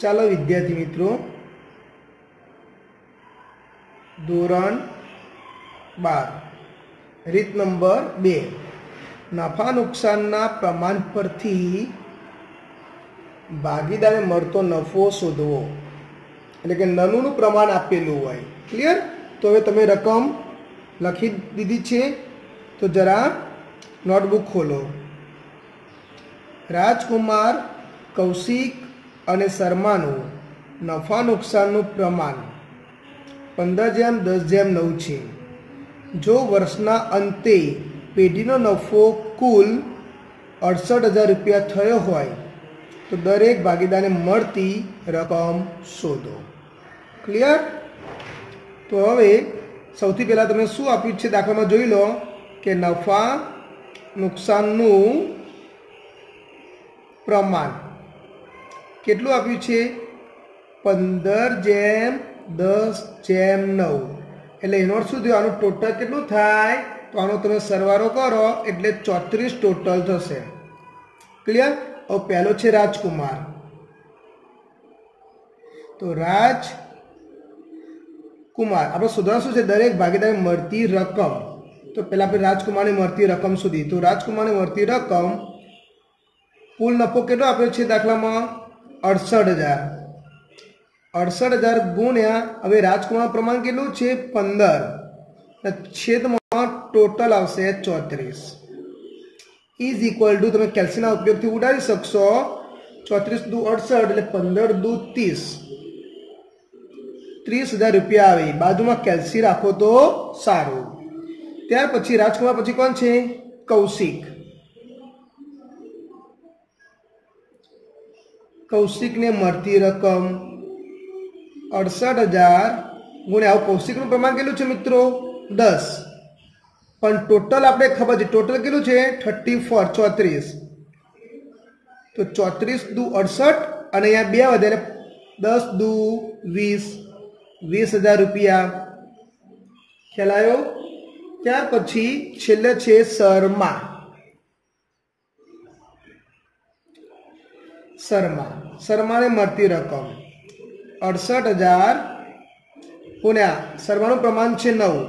ચાલો વિદ્યાર્થી મિત્રો, ધોરણ બાર, રીત નંબર બે, નફા નુકસાનના પ્રમાણ પરથી ભાગીદારે મળતો નફો શોધવો. એટલે કે નનુનું પ્રમાણ આપેલું હોય. ક્લિયર તો હવે તમે રકમ લખી દીધી છે. તો જરા નોટબુક ખોલો. રાજકુમાર કૌશિક અને શર્માનું નફા નુકસાનનું પ્રમાણ. પંદર જેમ, દસ જેમ, નવ છે. જો વર્ષના અંતે પેઢીનો નફો કુલ અડસઠ હજાર રૂપિયા થયો હોય, તો દરેક ભાગીદારને મળતી રકમ શોધો. ક્લિયર તો હવે સૌથી પહેલાં તમે શું આપ્યું છે દાખલામાં જોઈ લો કે નફા નુકસાનનું પ્રમાણ. કેટલું આપ્યું છે? પંદર જેમ દસ જેમ નવ. એટલે એનો શું થયો? આનું ટોટલ કેટલું થાય? તો આનો તમે સરવારો કરો, એટલે ચોત્રીસ ટોટલ થશે. ક્લિયર હવે પહેલો છે રાજકુમાર. તો રાજ કુમાર આપણે શોધવાનું શું છે? દરેક ભાગીદારને મળતી રકમ. તો પહેલાં આપણે રાજકુમારને મળતી રકમ સુધી તો રાજકુમારને મળતી રકમ કુલ નફો કેટલો આપ્યો છે દાખલામાં? અડસઠ હજાર. અડસઠ હજાર ગુણ્યા, હવે રાજકુમાર પ્રમાણ કેટલું છે? પંદર. છેદમાં ટોટલ આવશે ચોત્રીસ. ઇઝ ઇક્વલ ટુ તમે કેલ્સીના ઉપયોગથી ઉડાવી શકશો. ચોત્રીસ દુ અડસઠ એટલે પંદર દુ ત્રીસ. ત્રીસ હજાર રૂપિયા આવે. બાજુમાં કેલ્સી રાખો તો સારું. ત્યાર પછી રાજકુમાર પછી કોણ છે? કૌશિક. કૌશિકને મળતી રકમ અડસઠ હજાર ગુણ્યા આવું કૌશિકનું પ્રમાણ કેટલું છે મિત્રો? દસ. પણ ટોટલ આપણે ખબર છે, ટોટલ કેટલું છે? થર્ટી ફોર, ચોત્રીસ. તો ચોત્રીસ દુ અડસઠ અને અહીંયા બે વધારે દસ દુ વીસ. વીસ હજાર રૂપિયા. ખ્યાલ આવ્યો? ત્યાર પછી છેલ્લે છે શર્મા. શર્મા. શર્માને મળતી રકમ. અડસઠ હજાર ગુણ્યા શર્માનું પ્રમાણ છે નવ.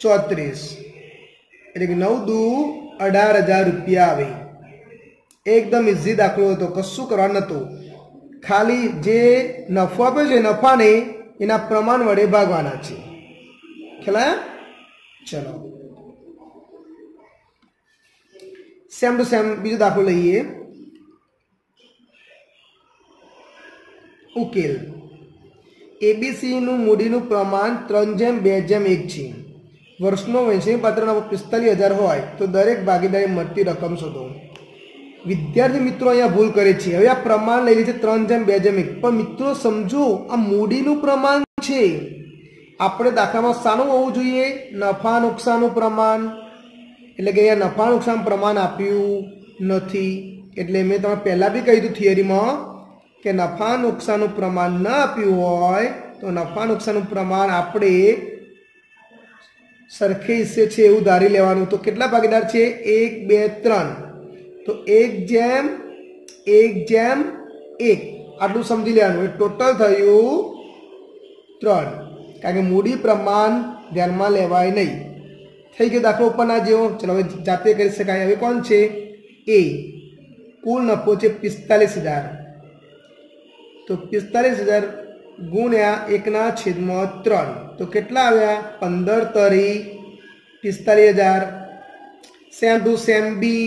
ચોત્રીસ. એટલે કે નવ દુ અઢાર હજાર રૂપિયા આવે. એકદમ ઇઝી દાખલો હતો. કશું કરવાનું નહોતું. ખાલી જે નફો આપ્યો છે નફાને એના પ્રમાણ વડે ભાગવાના છે. ખ્યાલ ચલો. સેમ ટુ સેમ બીજો દાખલો લઈએ. ઉકેલ. એબીસીનું મૂડીનું પ્રમાણ ત્રણ જેમ, બે જેમ, એક છે. વર્ષનો વહેંચણી પાત્રના પિસ્તાલીસ હજાર હોય તો દરેક ભાગીદારી મળતી રકમ શોધો. વિદ્યાર્થી મિત્રો અહીંયા ભૂલ કરે છે. હવે આ પ્રમાણ લઈ છે ત્રણ જેમ, બે જેમ, એક. પણ મિત્રો, સમજો, આ મૂડીનું પ્રમાણ છે. આપણે દાખલામાં શાનું હોવું જોઈએ, નફા, નુકસાનનું પ્રમાણ એટલે કે અહીંયા નફા નુકસાન પ્રમાણ આપ્યું નથી. એટલે મેં તમે પહેલાં બી કહ્યું હતું થિયરીમાં કે નફા નુકસાનનું પ્રમાણ ન આપ્યું હોય તો નફા નુકસાનનું પ્રમાણ આપણે સરખે હિસ્સે છે એવું ધારી લેવાનું. તો કેટલા ભાગીદાર છે? એક, બે, ત્રણ. તો એક જેમ એક જેમ, એક. આટલું સમજી લેવાનું. એ ટોટલ થયું ત્રણ. કારણ કે મૂડી પ્રમાણ ધ્યાનમાં લેવાય નહીં. થઈ ગયો દાખલો ઉપરના જેવો. ચલો હવે જાતે કરી શકાય. હવે કોણ છે? એ કુલ નફો છે પિસ્તાલીસ હજાર. તો પિસ્તાલીસ હજાર ગુણ્યા એકના છેદમાં ત્રણ. તો કેટલા આવ્યા? પંદર તરી પિસ્તાલીસ હજાર. સેમ ટુ સેમ બી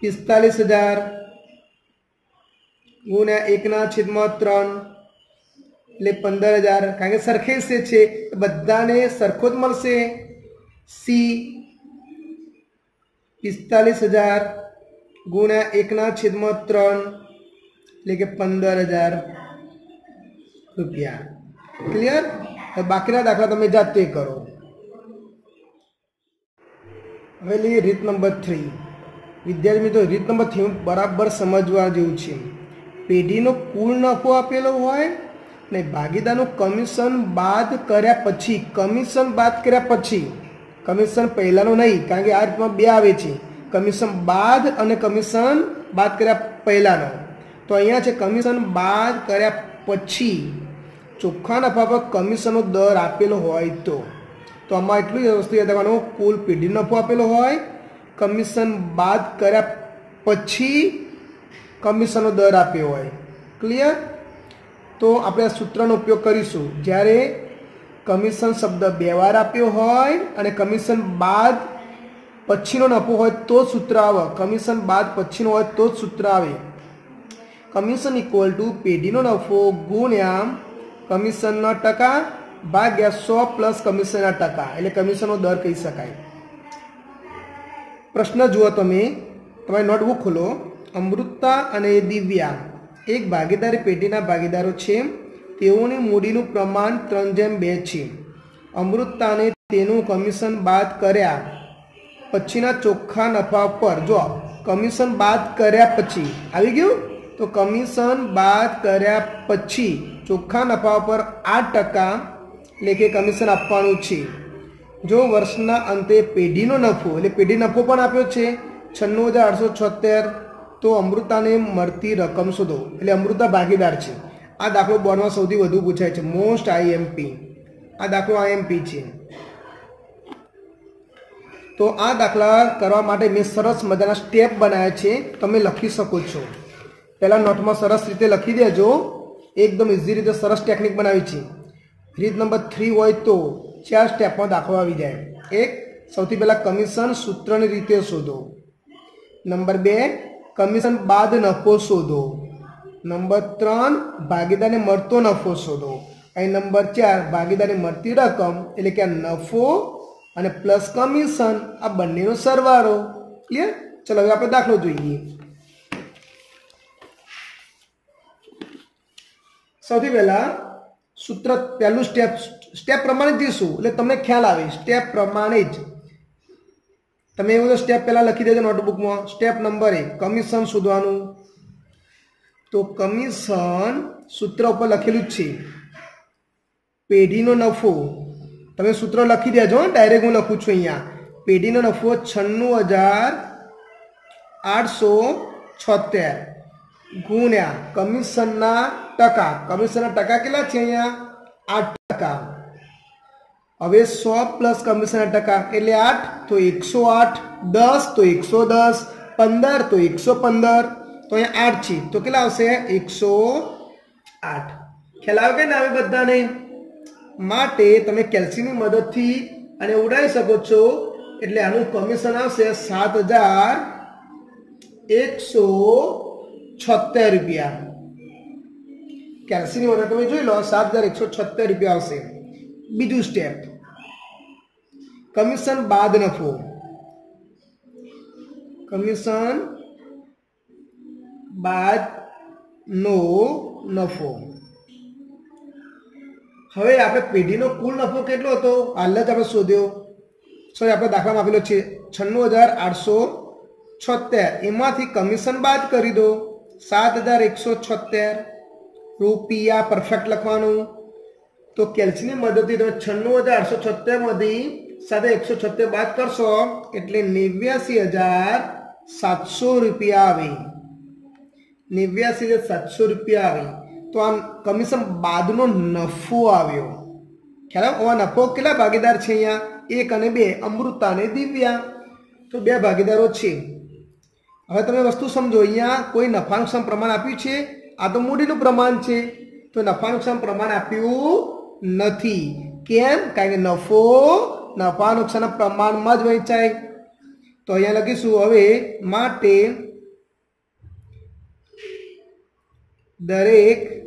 પિસ્તાલીસ હજાર ગુણ્યા એકના છેદમાં ત્રણ. એટલે પંદર હજાર, કારણ કે સરખે સે છે. બધાને સરખો જ મળશે. સી પિસ્તાલીસ હજાર ગુણ્યા એકના છેદમાં ત્રણ, એટલે કે પંદર હજાર રૂપિયા. ક્લિયર બાકીના દાખલા તમે જાતે કરો. હવે લઈએ રીત નંબર થ્રી. વિદ્યાર્થી મિત્રો, રીત નંબર થ્રી બરાબર સમજવા જેવું છે. પેઢીનો કુલ નફો આપેલો હોય ને ભાગીદારનું કમિશન બાદ કર્યા પછી, કમિશન બાદ કર્યા પછી, કમિશન પહેલાંનું નહીં, કારણ કે આ રીતમાં બે આવે છે. કમિશન બાદ અને કમિશન બાદ કર્યા પહેલાંનો. તો અહીંયા છે કમિશન બાદ કર્યા પછી ચોખ્ખા નફા પર કમિશનનો દર આપેલો હોય તો. તો આમાં એટલું જ વસ્તુ યાદ રાખવાનું, કુલ પેઢી નફો આપેલો હોય, કમિશન બાદ કર્યા પછી કમિશનનો દર આપ્યો હોય. ક્લિયર તો આપણે આ સૂત્રનો ઉપયોગ કરીશું. જ્યારે કમિશન શબ્દ બે વાર આપ્યો હોય અને કમિશન બાદ પછીનો નફો હોય તો જ સૂત્ર આવે. કમિશન બાદ પછીનો હોય તો જ સૂત્ર આવે. કમિશન ઇક્વલ ટુ પેઢીનો નફો ગુણ્યા કમિશનના ટકા ભાગ્યા સો પ્લસ કમિશનના ટકા. એટલે કમિશનનો દર કહી શકાય. પ્રશ્ન જુઓ તમે. તમારી નોટબુક ખોલો. અમૃતા અને દિવ્યા. એક ભાગીદારી પેઢીના ભાગીદારો છે. તેઓની મૂડીનું પ્રમાણ ત્રણ જેમ બે છે. અમૃતાને તેનું કમિશન બાદ કર્યા પછીના ચોખ્ખા નફા પર. જો કમિશન બાદ કર્યા પછી, આવી ગયું? તો કમિશન બાદ કર્યા પછી ચોખ્ખા નફા પર આઠ ટકા લેખે કમિશન આપવાનું છે. જો વર્ષના અંતે પેઢીનો નફો, એટલે પેઢી નફો પણ આપ્યો છે, છન્નું હજાર આઠસો છોતેર તો અમૃતાને મળતી રકમ શોધો. એટલે અમૃતા ભાગીદાર છે. આ દાખલો બોર્ડમાં સૌથી વધુ પૂછાય છે. મોસ્ટ આઈએમપી આ દાખલો આઈએમપી છે. તો આ દાખલા કરવા માટે મેં સરસ મજાના સ્ટેપ બનાવ્યા છે. તમે લખી શકો છો. પહેલાં નોટમાં સરસ રીતે લખી દેજો. એકદમ ઇઝી રીતે સરસ ટેકનિક બનાવી છે. રીત નંબર થ્રી હોય તો ચાર સ્ટેપમાં દાખલો આવી જાય. એક, સૌથી પહેલાં કમિશન સૂત્રની રીતે શોધો. નંબર બે કમિશન બાદ નફો શોધો. નંબર ત્રણ, ભાગીદારને મળતો નફો શોધો. અહીં નંબર ચાર, ભાગીદારને મળતી રકમ એટલે કે નફો અને પ્લસ કમિશન, આ બંનેનો સરવાળો. ક્લિયર ચલો, હવે આપણે દાખલો જોઈએ. સૌથી પહેલા સૂત્ર પહેલું સ્ટેપ સ્ટેપ પ્રમાણે જઈશું. એટલે તમને ખ્યાલ આવે સ્ટેપ પ્રમાણે જ. તમે એવું સ્ટેપ પહેલાં લખી દેજો નોટબુકમાં સ્ટેપ નંબર એક કમિશન શોધવાનું. તો કમિશન સૂત્ર ઉપર લખેલું જ છે. પેઢીનો નફો. તમે સૂત્ર લખી દેજો ડાયરેક્ટ હું લખું છું અહીંયા. પેઢીનો નફો છન્નું હજાર આઠસો છોતેર. ગુણ્યા કમિશનના ટકા. કમિશનના ટકા કેટલા છે અહીંયા? આઠ ટકા. હવે સો પ્લસ કમિશનના ટકા એટલે આઠ, તો એકસો આઠ, દસ, તો એકસો દસ, પંદર, તો એકસો પંદર, તો અહીંયા આઠ છે. તો કેટલા આવશે? એકસો આઠ. ખ્યાલ આવે કે ના આવે બધાને? માટે તમે કેલ્સીની મદદથી અને ઉડાવી શકો છો. એટલે આનું કમિશન આવશે સાત હજાર એકસો છોતેર રૂપિયા. કેલ્સીની મદદ તમે જોઈ લો, સાત હજાર એકસો છોતેર રૂપિયા આવશે. બીજું સ્ટેપ કમિશન બાદ નફો. કમિશન બાદ નો નફો. હવે આપણે પેઢીનો કુલ નફો કેટલો હતો? હાલ જ આપણે શોધ્યો. સોરી આપણે દાખલામાં આપેલો છે છન્નું હજાર આઠસો છોતેર એમાંથી કમિશન બાદ કરી દો. સાત હજાર એકસો છોતેર રૂપિયા પરફેક્ટ લખવાનું. તો કેલ્સીની મદદથી તમે છન્નું હજાર આઠસો છોતેરમાંથી સાથે એકસો છોતેર બાદ કરશો એટલે નેવ્યાસી હજાર સાતસો રૂપિયા આવે. નેવ્યાસી હજાર સાતસો રૂપિયા આવે. તો આમ કમિશન બાદનો નફો આવ્યો. ખ્યાલ આવ્યો? નફો કેટલા ભાગીદાર છે અહીંયા? એક અને બે, અમૃતા અને દિવ્યા. તો બે ભાગીદારો છે. હવે તમે વસ્તુ સમજો, અહીંયા કોઈ નફા પ્રમાણ આપ્યું છે? આ તો મૂડીનું પ્રમાણ છે. તો નફા પ્રમાણ આપ્યું નથી. કેમ? કારણ કે નફો, નફા નુકસાનના પ્રમાણમાં જ વહેંચાય તો અહીંયા લખીશું, હવે માટે દરેક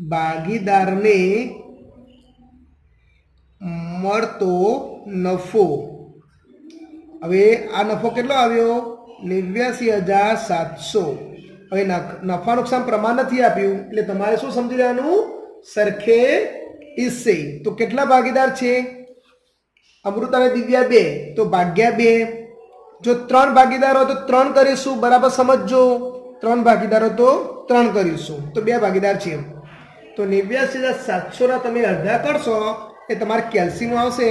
ભાગીદારને મળતો નફો. હવે આ નફો કેટલો આવ્યો? નેવ્યાસી હજાર સાતસો. હવે નફા નુકસાન પ્રમાણ નથી આપ્યું, એટલે તમારે શું સમજી લેવાનું? સરખે ઈસે તો કેટલા ભાગીદાર છે? અમૃત અને દિવ્યા બે, તો ભાગ્યા બે. જો ત્રણ ભાગીદાર હોય તો ત્રણ કરીશું, બરાબર સમજજો. ત્રણ ભાગીદારો તો ત્રણ કરીશું. તો બે ભાગીદાર છે તો નેવ્યાસી હજાર સાતસોના તમે અડધા કરશો, એ તમારે કેલ્સીનું આવશે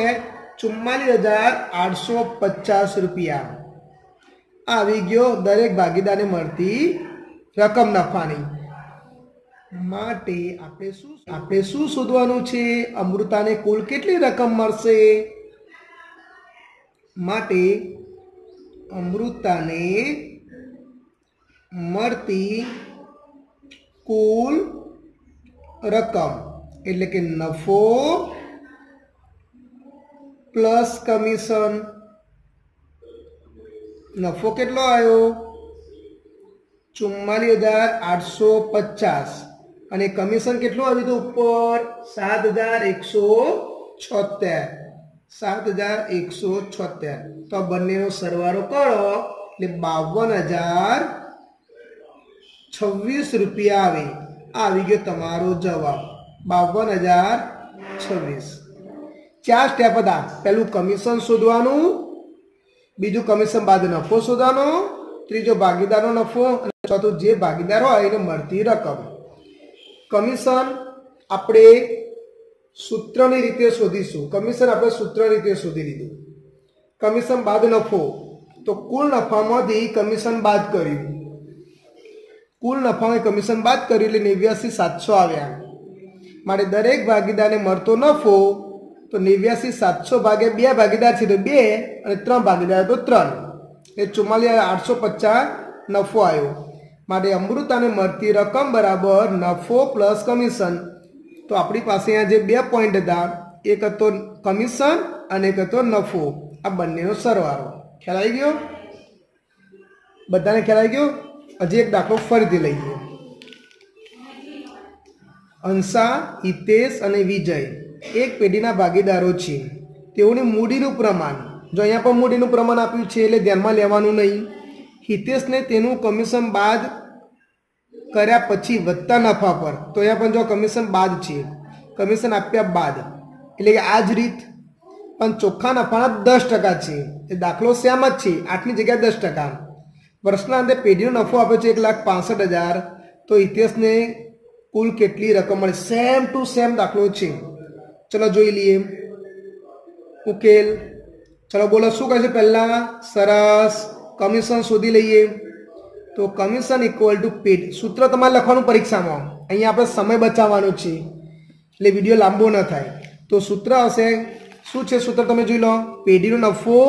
ચુમ્માલીસ હજાર આઠસો પચાસ રૂપિયા. આવી ગયો દરેક ભાગીદારને મળતી રકમ નફાની માટે આપણે શું આપણે શું શોધવાનું છે? અમૃતાને કુલ કેટલી રકમ મળશે? માટે અમૃતાને મળતી કુલ રકમ, એટલે કે નફો પ્લસ કમિશન. નફો કેટલો આવ્યો? ચુમ્માલીસ હજાર આઠસો પચાસ. અને કમિશન કેટલું આવ્યું હતું? ઉપર સાત હજાર એકસો છોતેર સાત હજાર એકસો છોતેર તો બંનેનો સરવાળો કરો, એટલે બાવન હજાર છવ્વીસ રૂપિયા આવે. આવી ગયો તમારો જવાબ. બાવન હજાર છવ્વીસ. ચાર સ્ટેપ હતા. પહેલું કમિશન શોધવાનું, બીજું કમિશન બાદ નફો શોધવાનો, ત્રીજો ભાગીદારનો નફો, અને ચોથું જે ભાગીદાર હોય એને મળતી રકમ. કમિશન આપણે સૂત્રની રીતે શોધીશું. કમિશન આપણે સૂત્ર રીતે શોધી લીધું. કમિશન બાદ નફો. તો કુલ નફામાંથી કમિશન બાદ કર્યું. કુલ નફામાં કમિશન બાદ કર્યું એટલે નેવ્યાસી સાતસો આવ્યા. માટે દરેક ભાગીદારને મળતો નફો, તો નેવ્યાસી સાતસો ભાગે બે ભાગીદાર છે તો બે અને ત્રણ ભાગીદાર તો ત્રણ. એ ચુમ્માલીસ આઠસો પચાસ નફો આવ્યો. માટે અમૃતાને મળતી રકમ બરાબર નફો પ્લસ કમિશન તો આપણી પાસે અહીંયા જે બે પોઈન્ટ હતા, એક હતો કમિશન અને એક હતો નફો. આ બંનેનો સરવાળો. આવી ગયો? બધાને આવી ગયો? હજી એક દાખલો ફરીથી લઈએ અંશા, હિતેશ અને વિજય એક પેઢીના ભાગીદારો છે. તેઓની મૂડીનું પ્રમાણ. જો અહીંયા પણ મૂડીનું પ્રમાણ આપ્યું છે, એટલે ધ્યાનમાં લેવાનું નહીં. હિતેશને તેનું કમિશન બાદ કર્યા પછી વધતા નફા પર. તો અહીંયા પણ જો કમિશન બાદ છે કમિશન આપ્યા બાદ. એટલે કે આ જ રીત પણ ચોખ્ખા નફાના દસ ટકા છે. એ દાખલો સેમ જ છે, આઠની જગ્યાએ દસ ટકા. વર્ષના અંતે પેઢીનો નફો આપ્યો છે એક લાખ પાસઠ હજાર. તો હિતેશને કુલ કેટલી રકમ મળે? સેમ ટુ સેમ દાખલો છે. ચલો જોઈ લઈએ. ઉકેલ. ચલો બોલો, શું કહે છે? પહેલા સરસ. કમિશન શોધી લઈએ. તો કમિશન ઇક્વલ ટુ પેડ સૂત્ર તમારે લખવાનું પરીક્ષામાં. અહીંયા આપણે સમય બચાવવાનો છે. એટલે વીડિયો લાંબો ન થાય. તો સૂત્ર હશે, શું છે સૂત્ર તમે જોઈ લો? પેઢીનો નફો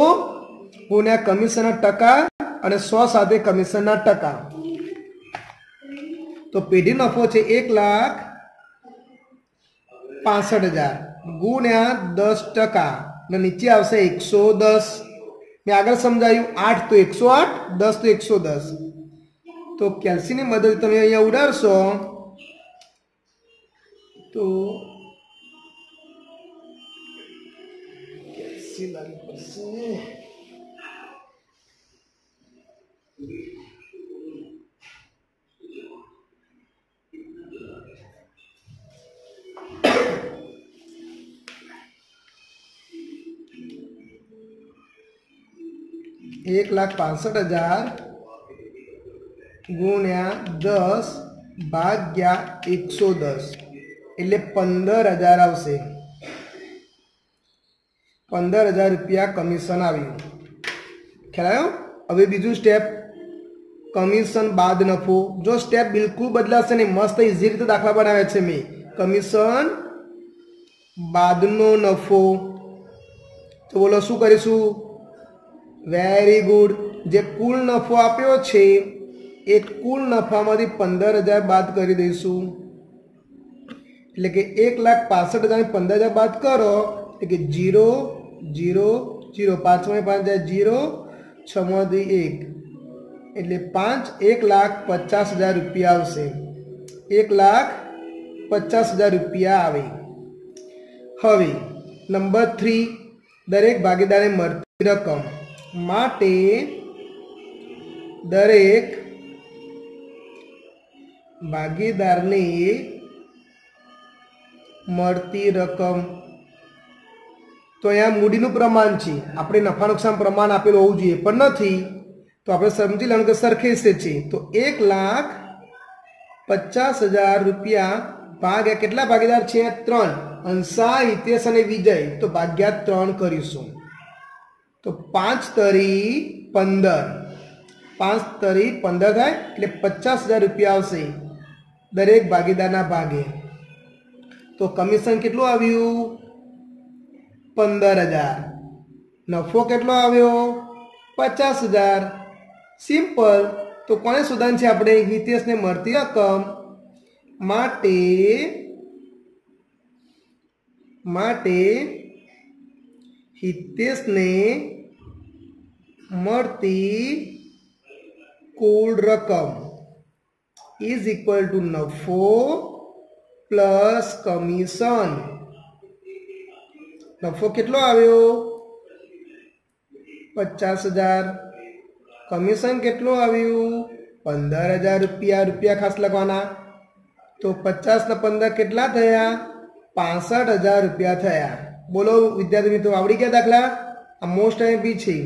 ગુણ્યા કમિશનના ટકા અને સો સાથે કમિશનના ટકા. તો પેઢી નફો છે એક લાખ પાસઠ હજાર ગુણ્યા દસ ટકા. અને નીચે આવશે એકસો દસ. મેં આગળ સમજાયું આઠ તો એકસો આઠ દસ તો એકસો દસ તો કેલ્સીની મદદ તમે અહીંયા ઉડાડશો તો કેલ્સી લાગી પડશે એક લાખ પાસઠ હજાર ગુણ્યા દસ ભાગ્યા એકસો દસ. એટલે પંદર હજાર આવશે. પંદર હજાર રૂપિયા કમિશન આવ્યું. ખ્યાલ હવે બીજું સ્ટેપ કમિશન બાદ નફો. જો સ્ટેપ બિલકુલ બદલાશે નહીં, મસ્ત ઇઝી રીતે દાખલા બનાવે છે મેં. કમિશન બાદનો નફો. તો બોલો, શું કરીશું? વેરી ગુડ જે કુલ નફો આપ્યો છે, એ કુલ નફામાંથી પંદર હજાર બાદ કરી દઈશું. એટલે કે એક લાખ પાસઠ હજાર પંદર હજાર બાદ કરો, એટલે કે જીરો જીરો જીરો પાંચમાં પાંચ હજાર જીરો છમાંથી એક. એટલે પાંચ, એક લાખ પચાસ હજાર રૂપિયા આવશે. એક લાખ પચાસ હજાર રૂપિયા આવે. હવે નંબર થ્રી દરેક ભાગીદારને મળતી રકમ. માટે દરેક ભાગીદારને મળતી રકમ. તો અહીંયા મૂડીનું પ્રમાણ છે. આપણે નફા નુકસાન પ્રમાણ આપેલું હોવું જોઈએ, પણ નથી. તો આપણે સમજી લેવાનું કે સરખેશે છે. તો એક લાખ પચાસ હજાર રૂપિયા ભાગ્યા કેટલા ભાગીદાર છે? ત્રણ. અંશા હિતેશ અને વિજય. તો ભાગ્યા ત્રણ કરીશું. તો પાંચ તરી પંદર. પાંચ તરી પંદર થાય એટલે પચાસ હજાર રૂપિયા આવશે દરેક ભાગીદારના ભાગે. તો કમિશન કેટલું આવ્યું? પંદર હજાર. નફો કેટલો આવ્યો? પચાસ હજાર. સિમ્પલ. તો કોને શોધવાનું છે આપણે? હિતેશને મળતી રકમ. માટે માટે હિતેશને મળતી કુલ રકમ ઇઝ ઇક્વલ ટુ નફો પ્લસ કમિશન નફો કેટલો આવ્યો? પચાસ હજાર. કમિશન કેટલું આવ્યું? પંદર હજાર રૂપિયા. રૂપિયા ખાસ લખવાના. તો પચાસ ને પંદર કેટલા થયા? પાસઠ હજાર રૂપિયા થયા. બોલો, વિદ્યાર્થી મિત્રો, આવડી ગયા દાખલા? આ મોસ્ટ બી છે.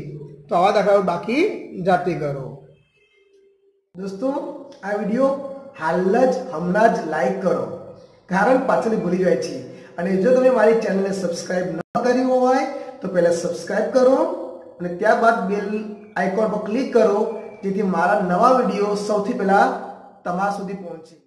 તો આવા દાખલાઓ બાકી જાતે કરો. દોસ્તો, આ વીડિયો હાલ જ, હમણાં જ લાઈક કરો. કારણ પાછળ ભૂલી જાય છે અને જો તમે મારી ચેનલને સબસ્ક્રાઈબ ન કરી હોય, તો પહેલાં સબસ્ક્રાઈબ કરો અને ત્યારબાદ બેલ આઇકોન પર ક્લિક કરો, જેથી મારા નવા વીડિયો સૌથી પહેલાં તમારા સુધી પહોંચે.